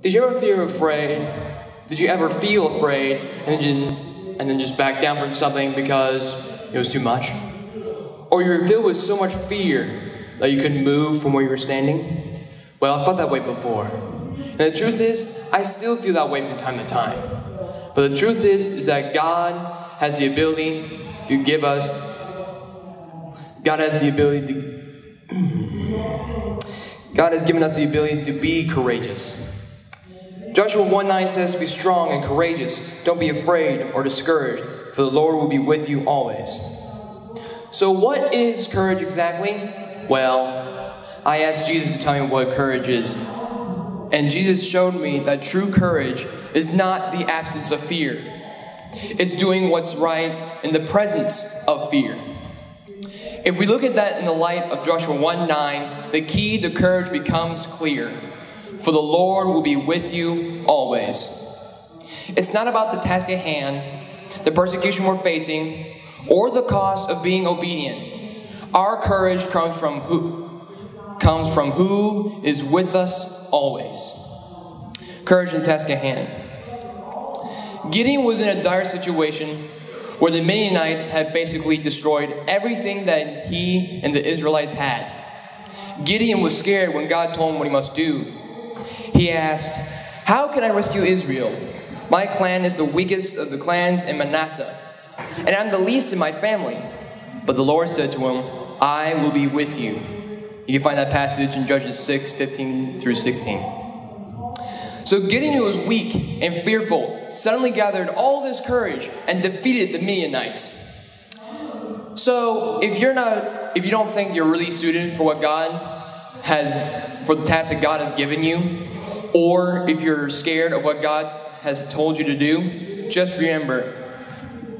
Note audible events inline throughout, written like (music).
Did you ever feel afraid? Did you ever feel afraid and then, and then just back down from something because it was too much? Or you were filled with so much fear that you couldn't move from where you were standing? Well, I felt that way before. And the truth is, I still feel that way from time to time. But the truth is, is that God has the ability to give us, God has the ability to, (clears throat) God has given us the ability to be courageous. Joshua 1 9 says be strong and courageous. Don't be afraid or discouraged, for the Lord will be with you always. So, what is courage exactly? Well, I asked Jesus to tell me what courage is. And Jesus showed me that true courage is not the absence of fear, it's doing what's right in the presence of fear. If we look at that in the light of Joshua 1 9, the key to courage becomes clear. For the Lord will be with you always. It's not about the task at hand, the persecution we're facing, or the cost of being obedient. Our courage comes from who? Comes from who is with us always. Courage and task at hand. Gideon was in a dire situation where the Midianites had basically destroyed everything that he and the Israelites had. Gideon was scared when God told him what he must do. He asked, How can I rescue Israel? My clan is the weakest of the clans in Manasseh, and I'm the least in my family. But the Lord said to him, I will be with you. You can find that passage in Judges 6 15 through 16. So Gideon, who was weak and fearful, suddenly gathered all this courage and defeated the Midianites. So if you're not, if you don't think you're really suited for what God has, for the task that God has given you, or if you're scared of what God has told you to do, just remember,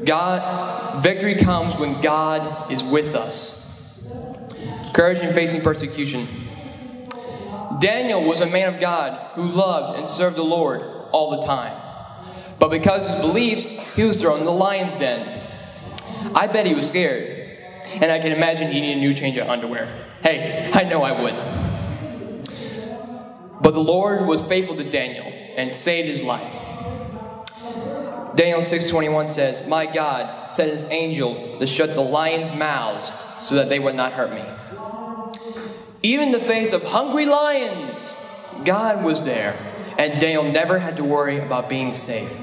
God, victory comes when God is with us. Courage in facing persecution. Daniel was a man of God who loved and served the Lord all the time. But because of his beliefs, he was thrown in the lion's den. I bet he was scared. And I can imagine he needed a new change of underwear. Hey, I know I would. But the Lord was faithful to Daniel and saved his life. Daniel 6:21 says, "My God sent his angel to shut the lions' mouths so that they would not hurt me." Even in the face of hungry lions, God was there, and Daniel never had to worry about being safe.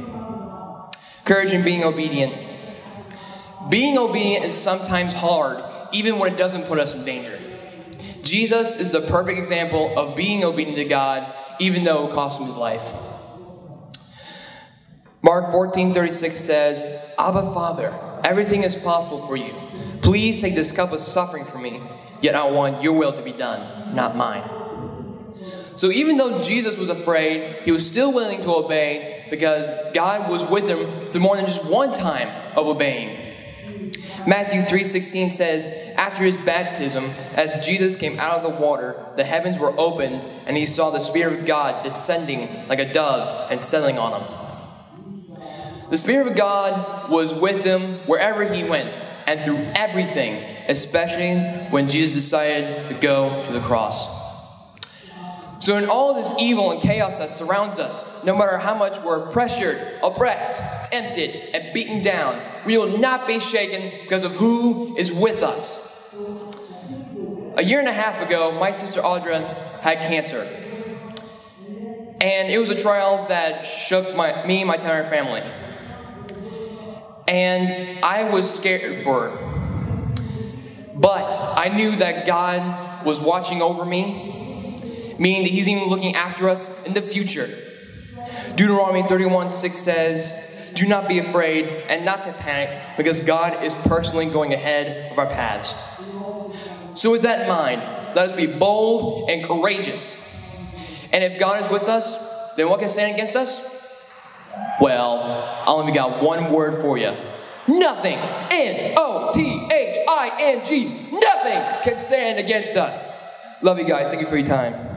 Courage in being obedient. Being obedient is sometimes hard, even when it doesn't put us in danger. Jesus is the perfect example of being obedient to God, even though it cost him his life. Mark 14 36 says, Abba, Father, everything is possible for you. Please take this cup of suffering from me, yet I want your will to be done, not mine. So even though Jesus was afraid, he was still willing to obey because God was with him through more than just one time of obeying. Matthew 3:16 says, "After his baptism, as Jesus came out of the water, the heavens were opened, and he saw the Spirit of God descending like a dove and settling on him." The Spirit of God was with him wherever he went and through everything, especially when Jesus decided to go to the cross. So, in all this evil and chaos that surrounds us, no matter how much we're pressured, oppressed, tempted, and beaten down, we will not be shaken because of who is with us. A year and a half ago, my sister Audra had cancer. And it was a trial that shook my, me and my entire family. And I was scared for her. But I knew that God was watching over me meaning that He's even looking after us in the future. Deuteronomy 31 6 says, Do not be afraid and not to panic, because God is personally going ahead of our paths. So, with that in mind, let us be bold and courageous. And if God is with us, then what can stand against us? Well, I only got one word for you. Nothing. N O T H I N G. Nothing can stand against us. Love you guys. Thank you for your time.